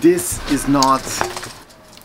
This is not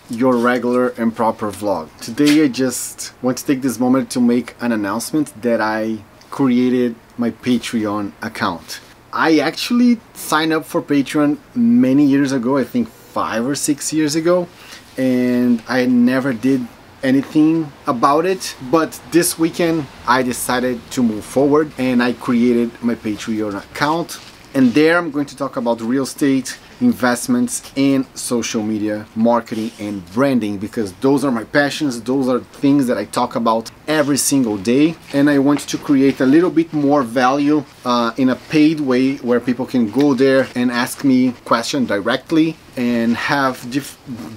your regular and proper vlog. Today I just want to take this moment to make an announcement that I created my Patreon account. I actually signed up for Patreon many years ago, I think five or six years ago, and I never did anything about it but this weekend I decided to move forward and I created my Patreon account and there I'm going to talk about real estate investments and social media marketing and branding because those are my passions. Those are things that I talk about every single day. And I want to create a little bit more value uh, in a paid way where people can go there and ask me questions directly and have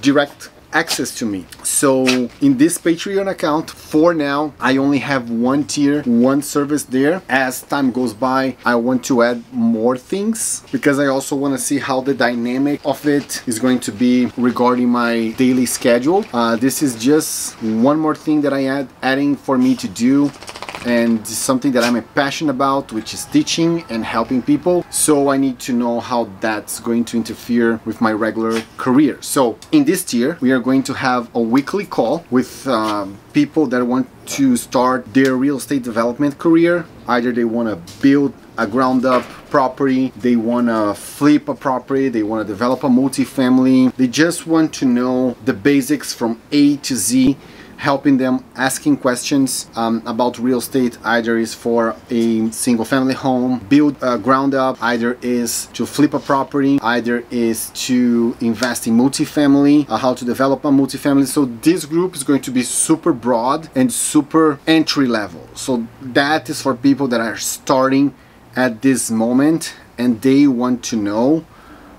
direct access to me. So in this Patreon account, for now, I only have one tier, one service there. As time goes by, I want to add more things because I also want to see how the dynamic of it is going to be regarding my daily schedule. Uh, this is just one more thing that I add adding for me to do and something that I'm passionate about which is teaching and helping people. So I need to know how that's going to interfere with my regular career. So in this tier we are going to have a weekly call with um, people that want to start their real estate development career. Either they want to build a ground up property they want to flip a property they want to develop a multifamily. They just want to know the basics from A to Z helping them asking questions um, about real estate. Either is for a single family home build a ground up. Either is to flip a property. Either is to invest in multifamily uh, how to develop a multifamily. So this group is going to be super broad and super entry level. So that is for people that are starting at this moment and they want to know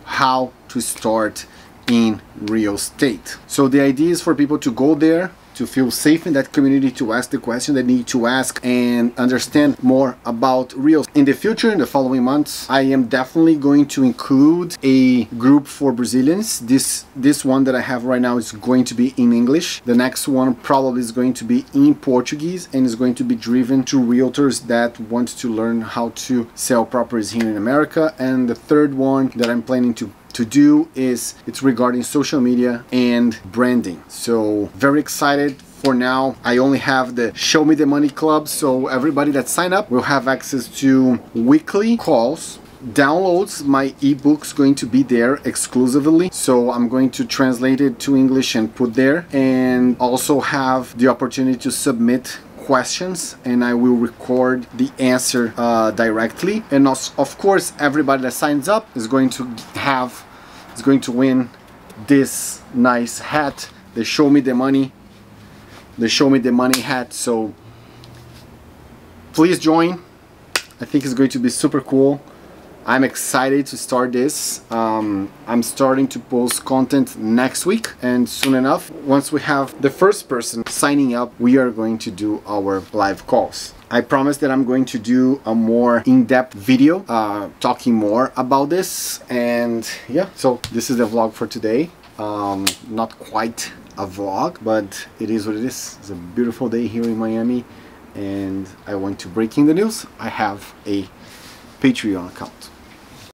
how to start in real estate. So the idea is for people to go there to feel safe in that community to ask the question they need to ask and understand more about real in the future in the following months i am definitely going to include a group for brazilians. This this one that i have right now is going to be in english. The next one probably is going to be in portuguese and is going to be driven to realtors that want to learn how to sell properties here in america. And the third one that i'm planning to to do is it's regarding social media and branding. So very excited for now I only have the show me the money club so everybody that sign up will have access to weekly calls downloads my ebooks going to be there exclusively so I'm going to translate it to English and put there and also have the opportunity to submit questions and I will record the answer uh, directly. And also, of course everybody that signs up is going to have is going to win this nice hat. They show me the money. They show me the money hat so please join. I think it's going to be super cool I'm excited to start this. Um, I'm starting to post content next week and soon enough, once we have the first person signing up, we are going to do our live calls. I promise that I'm going to do a more in-depth video uh, talking more about this and yeah, so this is the vlog for today. Um, not quite a vlog, but it is what it is. It's a beautiful day here in Miami and I want to break in the news. I have a Patreon account.